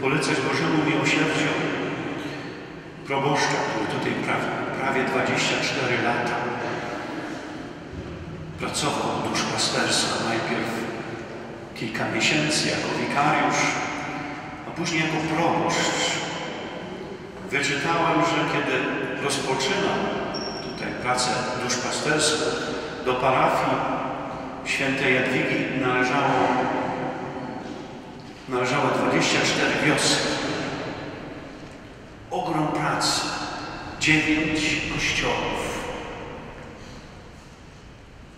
polecać Bożemu miłosierdziu proboszcza, który tutaj prawie, prawie 24 lata pracował duszpastersko. Najpierw kilka miesięcy jako wikariusz, a później jako proboszcz. Wyczytałem, że kiedy rozpoczynał tutaj pracę duszpasterską do parafii świętej Jadwigi należało, należało 24 wioski. Ogrom pracy, dziewięć kościołów.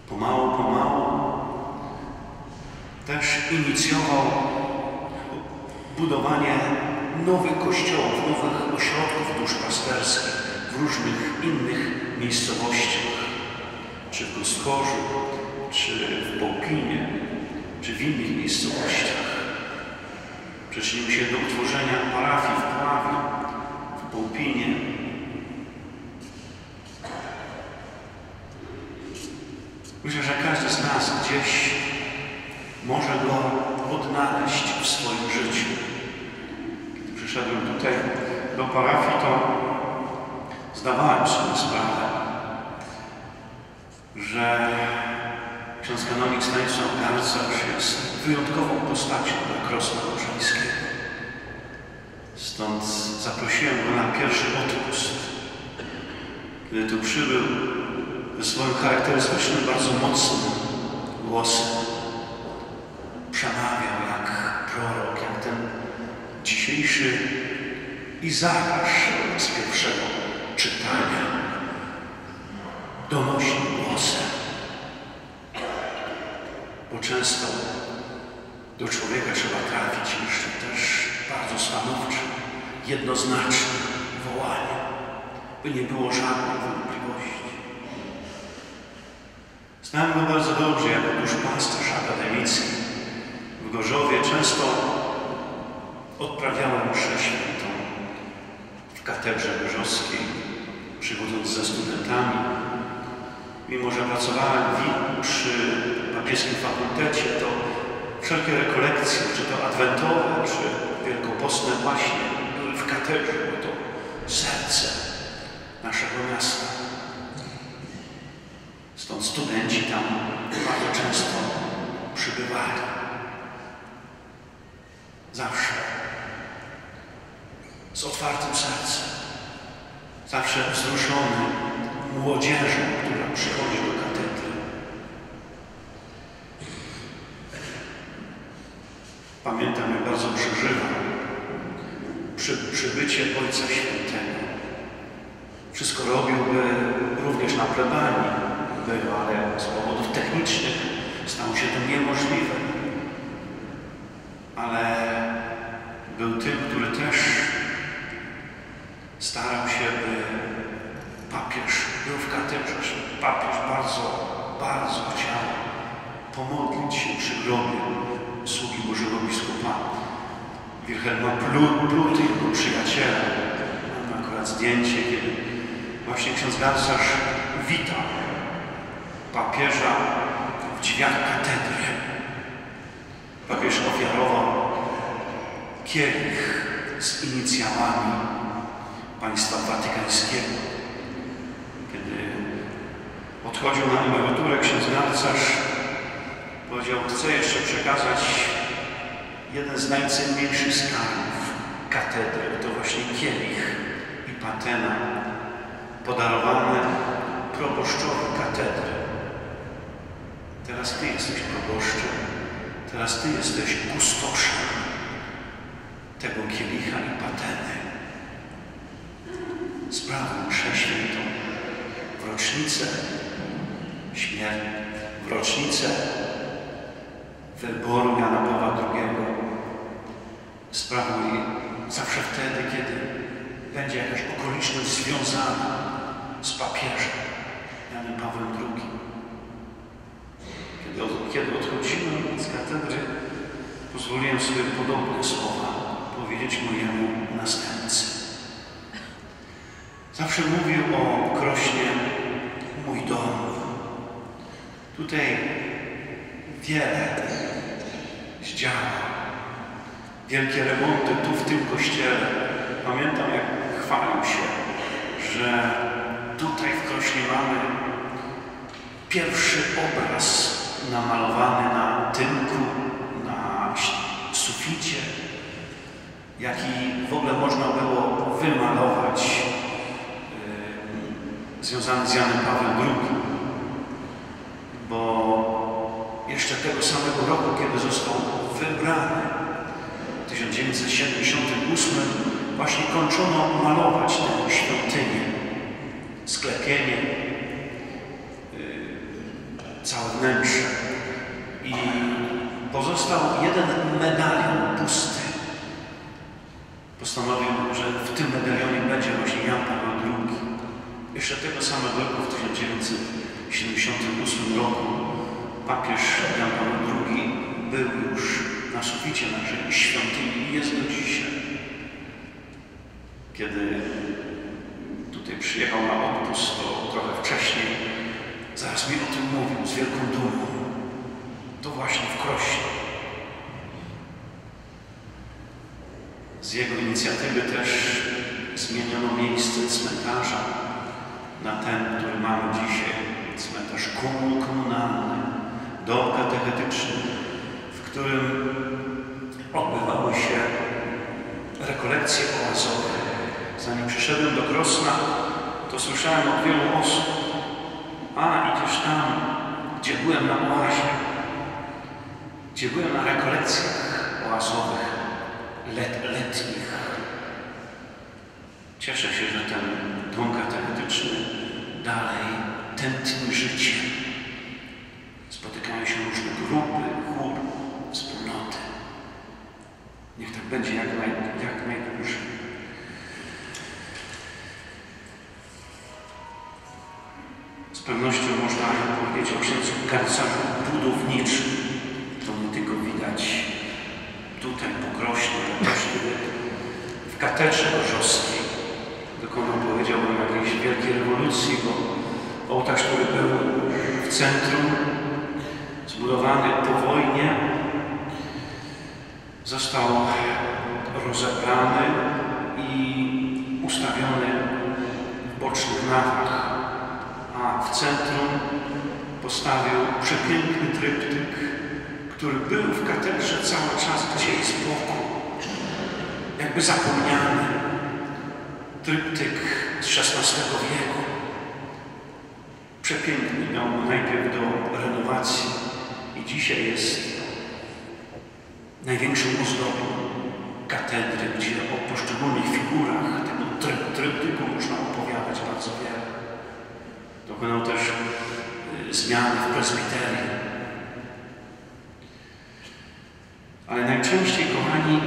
Pomału, pomału też inicjował budowanie nowych kościołów, nowych ośrodków duszpasterskich w różnych innych miejscowościach, czy w Gosporzu, czy w Połkinie, czy w innych miejscowościach. Przyczynił się do utworzenia parafii w Pławie, w Połpinie. Myślę, że każdy z nas gdzieś może go odnaleźć w swoim życiu. Kiedy przyszedłem tutaj do parafii, to zdawałem sobie sprawę, że kanonik Stanisław Garcarz jest wyjątkową postacią dla Krosna Małżeńskiego. Stąd zaprosiłem go na pierwszy odpust. Kiedy tu przybył ze swoim charakterystycznym, bardzo mocnym głosem, przemawiał jak prorok, jak ten dzisiejszy Izajasz z pierwszego czytania. Donośnym głosem. Bo często do człowieka trzeba trafić jeszcze też bardzo stanowczym, jednoznacznym wołaniem, by nie było żadnych wątpliwości. Znałem go bardzo dobrze jako duszpasterz akademicki. W Gorzowie często odprawiałem mszę świętą w katedrze gorzowskiej, przychodząc ze studentami. Mimo, że pracowałem przy papieskim fakultecie, to wszelkie rekolekcje, czy to adwentowe, czy wielkopostne właśnie, były w katedrze, bo to serce naszego miasta. Stąd studenci tam bardzo często przybywali. Zawsze z otwartym sercem. Zawsze wzruszony młodzieżą, która przychodzi do katedry. Pamiętam, jak bardzo przeżywam przy, przybycie Ojca Świętego. Wszystko robił, by również na plebanii był, ale z powodów technicznych stało się to niemożliwe. Ale był tym, który też starał się, by papież był w katedrze. Papież bardzo, bardzo chciał pomodlić się przy grobie sługi Bożego Biskupa Wilhelma Pluty, jego przyjaciela. Mam akurat zdjęcie, kiedy właśnie ksiądz Garcarz wita papieża w drzwiach katedry. Papież ofiarował kielich z inicjałami państwa watykańskiego. Kiedy odchodził na emeryturę, ksiądz Garcarz powiedział, chcę jeszcze przekazać jeden z najcenniejszych skarbów katedry. To właśnie kielich i patena podarowane proboszczowi katedry. Teraz Ty jesteś proboszczem, teraz Ty jesteś kustoszem tego kielicha i pateny. Sprawił mszę świętą w rocznicę śmierci, w rocznicę wyboru Jana Pawła II. Sprawił jej zawsze wtedy, kiedy będzie jakaś okoliczność związana z papieżem Janem Pawłem II. Kiedy, kiedy odchodziłem z katedry, pozwoliłem sobie podobne słowa powiedzieć mojemu następcy. Zawsze mówił o Krośnie mój dom. Tutaj wiele zdziałał. wielkie remonty tu w tym kościele. Pamiętam, jak chwalił się, że tutaj w Krośnie mamy pierwszy obraz namalowany na tynku, na suficie, jaki w ogóle można było wymalować, yy, związany z Janem Pawłem II. Bo jeszcze tego samego roku, kiedy został wybrany, w 1978 właśnie kończono malować tę świątynię, sklepienie, yy, całe wnętrze. I pozostał jeden medalion pusty. Postanowił, że w tym medalionie będzie właśnie Jan Paweł II. Jeszcze tego samego roku, w 1978 roku, papież Jan Paweł II był już na suficie naszej świątyni i jest do dzisiaj. Kiedy tutaj przyjechał na odpust, to trochę wcześniej, zaraz mi o tym mówił z wielką dumą. To właśnie w Krośnie. Z jego inicjatywy też zmieniono miejsce cmentarza na ten, który mamy dzisiaj. Cmentarz komunalny, dom katechetyczny, w którym odbywały się rekolekcje oazowe. Zanim przyszedłem do Krosna, to słyszałem od wielu osób, a idziesz tam, gdzie byłem na oazie, gdzie byłem na rekolekcjach oazowych, let, letnich. Cieszę się, że ten dom katechetyczny dalej tętni życie. Spotykają się różne grupy, chór, wspólnoty. Niech tak będzie jak, naj, jak najdłużej. Pewnością można powiedzieć o księdzu garcarzu budowniczym. To nie tylko widać tutaj po w katedrze gorzowskiej. Dokonał, powiedziałbym, jakiejś wielkiej rewolucji, bo ołtarz, który był w centrum, zbudowany po wojnie, został rozebrany i ustawiony w bocznych nawach, w centrum postawił przepiękny tryptyk, który był w katedrze cały czas gdzieś z boku, jakby zapomniany. Tryptyk z XVI wieku. Przepiękny miał najpierw do renowacji i dzisiaj jest największą ozdobą katedry, gdzie o poszczególnych figurach tego tryp, tryptyku można opowiadać bardzo wiele. Dokonał też y, zmiany w prezbiterii. Ale najczęściej, kochani,